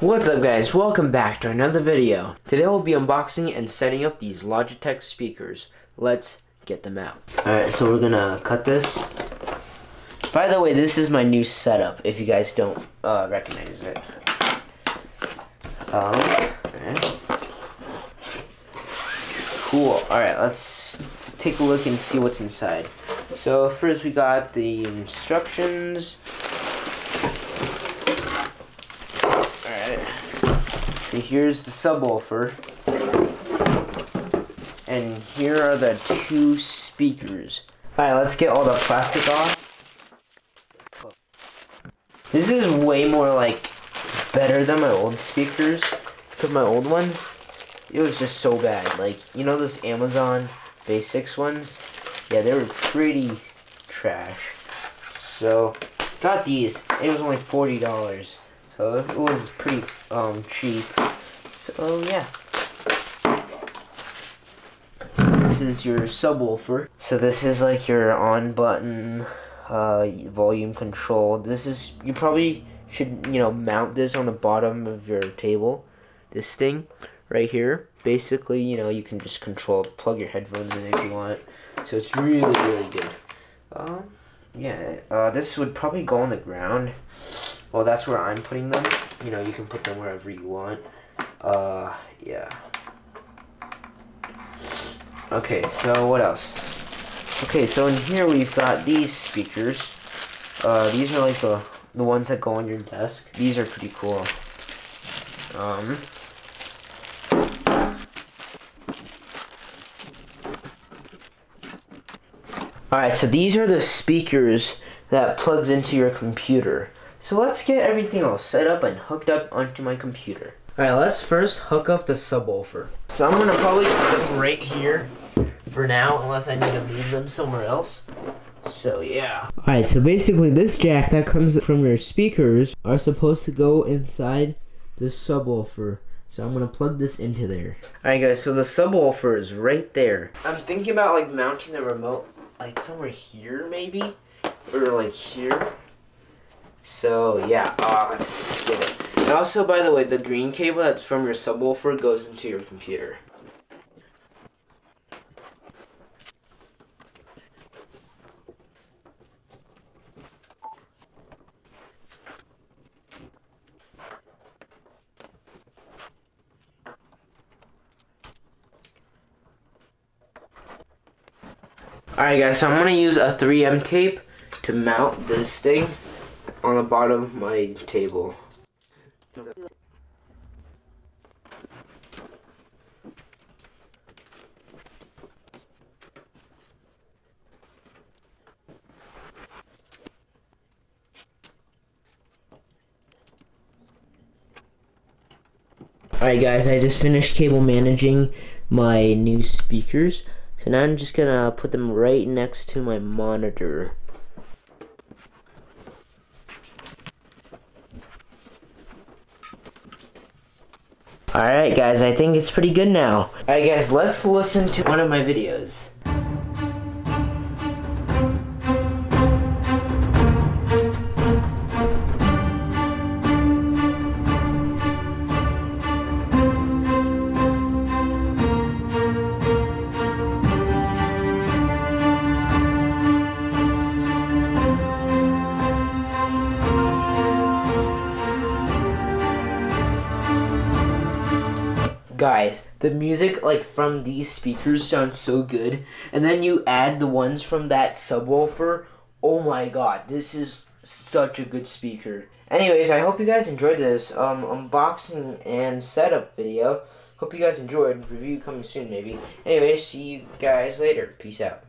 What's up guys, welcome back to another video. Today we'll be unboxing and setting up these Logitech speakers. Let's get them out. Alright, so we're gonna cut this. By the way, this is my new setup, if you guys don't uh, recognize it. Um. Cool, alright, let's take a look and see what's inside. So first we got the instructions. Here's the subwoofer. And here are the two speakers. Alright, let's get all the plastic off. This is way more like better than my old speakers. Because my old ones, it was just so bad. Like, you know those Amazon Basics ones? Yeah, they were pretty trash. So, got these. It was only $40. So it was pretty um, cheap. So yeah. This is your subwoofer. So this is like your on button uh, volume control. This is, you probably should, you know, mount this on the bottom of your table. This thing right here. Basically, you know, you can just control, plug your headphones in if you want. So it's really, really good. Um, yeah, uh, this would probably go on the ground. Well, that's where I'm putting them. You know, you can put them wherever you want. Uh, yeah. Okay, so what else? Okay, so in here we've got these speakers. Uh, these are like the, the ones that go on your desk. These are pretty cool. Um, Alright, so these are the speakers that plugs into your computer. So let's get everything all set up and hooked up onto my computer. Alright, let's first hook up the subwoofer. So I'm gonna probably put them right here for now, unless I need to move them somewhere else. So yeah. Alright, so basically this jack that comes from your speakers are supposed to go inside the subwoofer. So I'm gonna plug this into there. Alright guys, so the subwoofer is right there. I'm thinking about like mounting the remote like somewhere here maybe? Or like here. So yeah, uh, let's get it. And also, by the way, the green cable that's from your subwoofer goes into your computer. Alright guys, so I'm going to use a 3M tape to mount this thing on the bottom of my table. Alright guys, I just finished cable managing my new speakers. So now I'm just gonna put them right next to my monitor. Alright guys, I think it's pretty good now. Alright guys, let's listen to one of my videos. Guys the music like from these speakers sounds so good. And then you add the ones from that subwoofer. Oh my god this is such a good speaker. Anyways i hope you guys enjoyed this um unboxing and setup video. Hope you guys enjoyed. Review coming soon maybe. Anyways see you guys later. Peace out